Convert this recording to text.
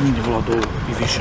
Мідь в и і віші.